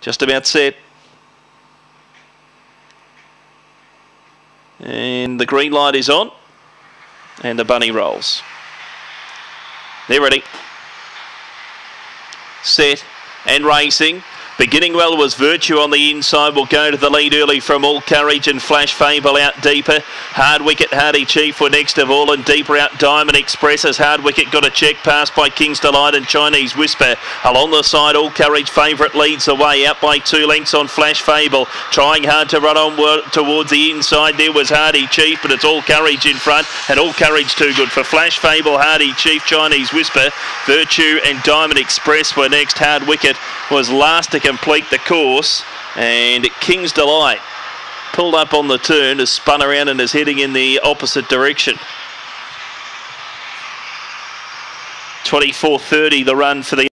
Just about set. And the green light is on. And the bunny rolls. They're ready. Set and racing. Beginning well was Virtue on the inside. Will go to the lead early from All Courage and Flash Fable out deeper. Hard Wicket, Hardy Chief were next of all and deeper out Diamond Express as Hard Wicket got a check pass by King's Delight and Chinese Whisper. Along the side, All Courage favourite leads the way out by two lengths on Flash Fable. Trying hard to run on towards the inside. There was Hardy Chief, but it's All Courage in front and All Courage too good for Flash Fable, Hardy Chief, Chinese Whisper. Virtue and Diamond Express were next. Hard Wicket was last to complete the course. And King's Delight pulled up on the turn, has spun around and is heading in the opposite direction. 24.30 the run for the